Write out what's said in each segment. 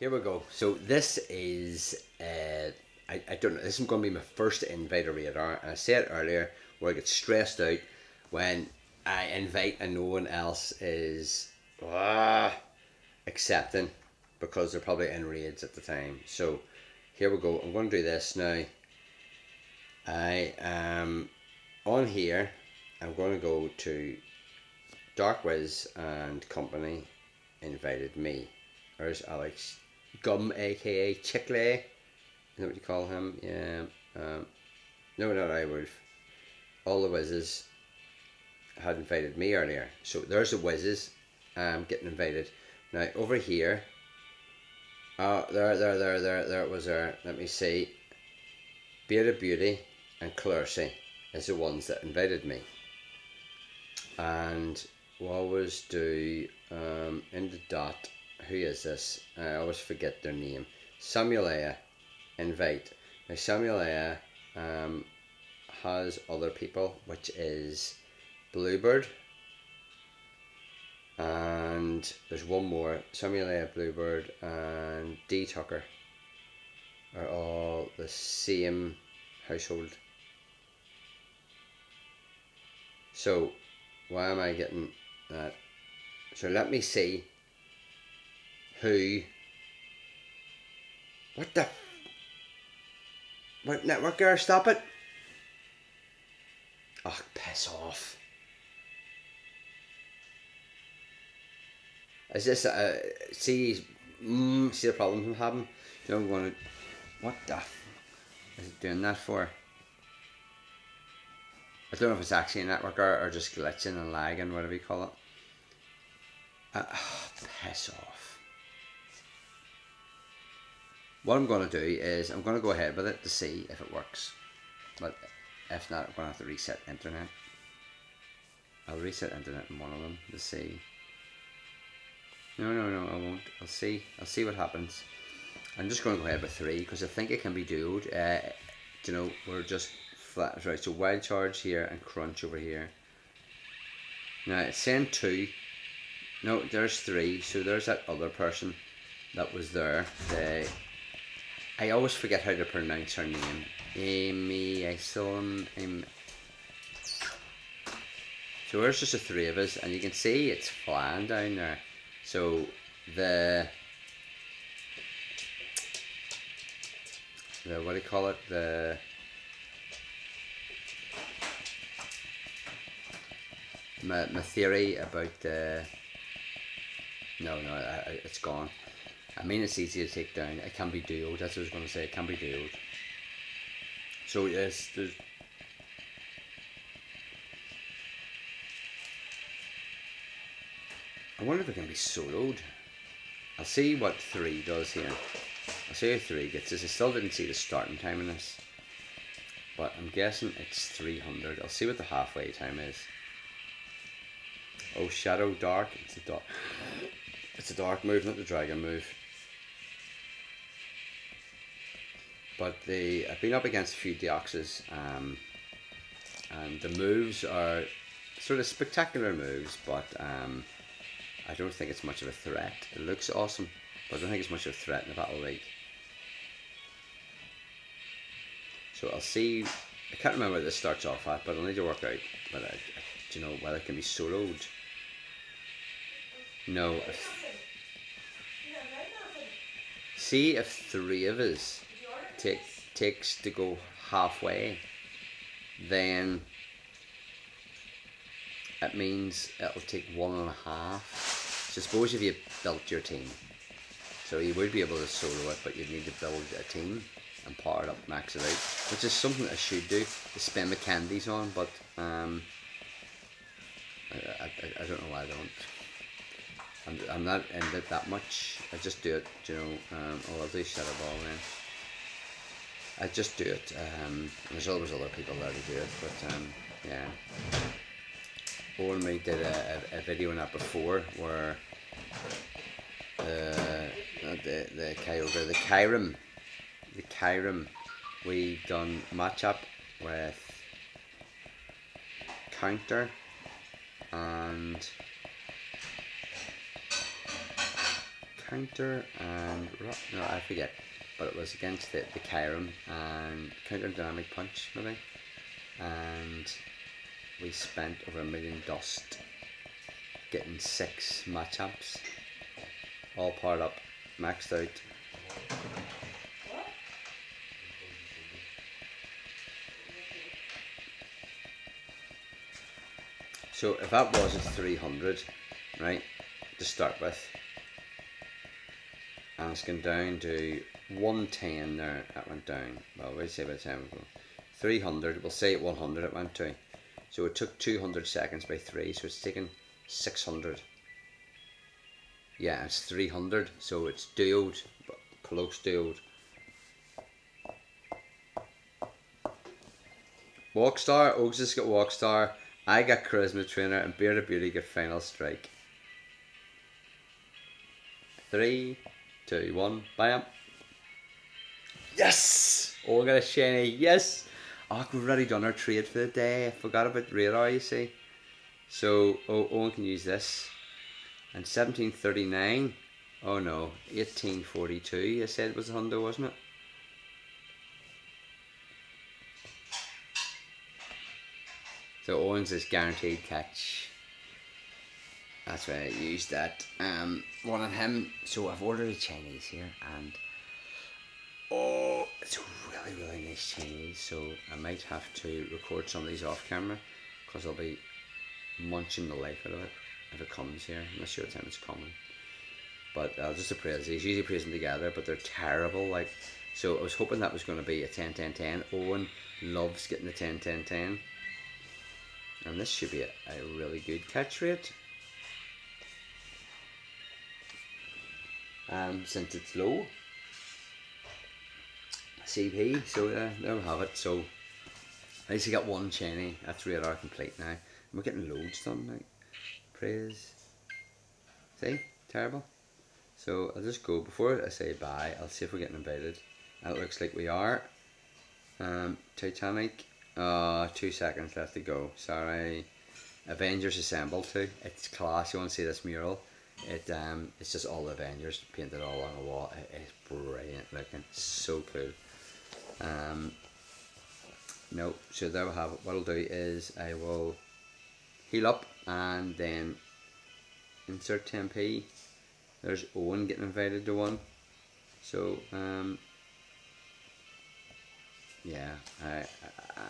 Here we go. So this is, uh, I, I don't know, this is going to be my first invite a radar. I said earlier where I get stressed out when I invite and no one else is ah, accepting because they're probably in raids at the time. So here we go. I'm going to do this now. I am on here. I'm going to go to Dark Wiz and Company invited me. There's Alex Gum, aka Chickle. Is that what you call him? Yeah. Um, no, not I would. All the Wizzes had invited me earlier. So there's the Wizzes um, getting invited. Now over here, oh, there, there, there, there, there it was there. Let me see. Bearded Beauty and Clercy is the ones that invited me. And what was do um, in the dot. Who is this? I always forget their name. Samuelea invite. Now Samuelea um, has other people, which is Bluebird. And there's one more. Samuelea Bluebird and D Tucker are all the same household. So why am I getting that? So let me see who. What the? What network error? Stop it! Oh, piss off. Is this uh see mm, see the problem I'm having? You know I'm gonna what the f- is it doing that for? I don't know if it's actually a network or, just glitching and lagging, whatever you call it. Uh, piss off. What I'm going to do is I'm going to go ahead with it to see if it works. But if not, I'm going to have to reset internet. I'll reset internet in one of them to see. No, no, no, I won't. I'll see. I'll see what happens. I'm just going to go ahead with three because I think it can be duoed. Uh, you know, we're just flat. Right, so wild charge here and crunch over here. Now it's saying two. No, there's three. So there's that other person that was there. They, I always forget how to pronounce her name. Amy, I saw him. Um, so there's just the three of us, and you can see it's flying down there. So the the what do you call it? The my, my theory about the no no I, it's gone. I mean it's easy to take down. It can be duoed. That's what I was going to say. It can be duoed. So yes, there's. I wonder if it can be soloed. I'll see what three does here. I'll see how three gets this. I still didn't see the starting time in this. But I'm guessing it's 300. I'll see what the halfway time is. Oh, Shadow Dark. It's a dark. It's a dark move, not the dragon move. But the I've been up against a few Deoxys, um, and the moves are sort of spectacular moves, but um, I don't think it's much of a threat. It looks awesome, but I don't think it's much of a threat in the Battle League. So I'll see. I can't remember where this starts off at, but I'll need to work out whether I, do you know whether it can be soloed. No. If, see if three of us take takes to go halfway, then it means it'll take one and a half. So suppose if you built your team, so you would be able to solo it, but you'd need to build a team and power it up, max it out, which is something I should do to spend my candies on, but um, I, I, I don't know why I don't. I'm, I'm not in it that much. I just do it, you know. Um, oh, I'll do Shadow Ball then. I just do it. Um, there's always other people there to do it, but um, yeah. Owen me did a, a, a, video on that before where the the the Kyogre, the Kyurem, the Kyurem, we done matchup with counter and counter and no, I forget, but it was against the the Kyron and counter dynamic punch maybe, and we spent over a million dust getting six matchups, all powered up, maxed out. So if that wasn't 300, right, to start with, and it's gone down to 110 there, that went down. Well, we'll say about the time 300, we'll say at 100 it went to. So it took 200 seconds by 3, so it's taken 600. Yeah, it's 300, so it's duoed, but close duoed. Walkstar, Oaks got Walkstar, I got Charisma Trainer, and Bearded Beauty got Final Strike. Three, two, one, bam. Yes! Oh, we got a shiny, yes! Ah, oh, we've already done our trade for the day. I forgot about radar, you see. So, oh, Owen can use this. And 1739. Oh no, 1842, I said was a Hundo, wasn't it? So Owens is guaranteed catch. That's why I used that. Um, one of him. So I've ordered a Chinese here, and oh, it's really really nice Chinese. So I might have to record some of these off camera, because I'll be munching the life out of it if it comes here. I'm not sure what time it's coming, but I'll just appraise these. Usually praise them together, but they're terrible. Like so, I was hoping that was going to be a 10 10 10. Owen loves getting the 10 10 10. And this should be a, a really good catch rate. Um, since it's low. CP, so uh, there we have it. So at least I got one chenny. That's radar complete now. We're getting loads done now. Praise. See? Terrible. So I'll just go before I say bye. I'll see if we're getting invited. It looks like we are. Um, Titanic uh, two seconds left to go. Sorry. Avengers Assemble too. It's class. You want to see this mural? It um, it's just all the Avengers painted all on the wall. It, it's brilliant looking. So cool. Um, no, so there we have it. What I'll do is I will heal up and then insert 10p. There's Owen getting invited to one. So um, yeah, I,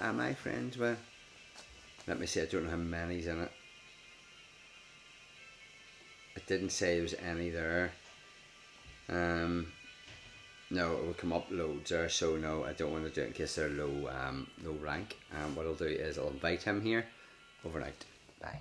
I, am I friends with? Let me see, I don't know how many's in it. It didn't say there was any there. Um, no, it will come up loads there, so no, I don't want to do it in case they're low, um, low rank. And um, what I'll do is I'll invite him here overnight. Bye.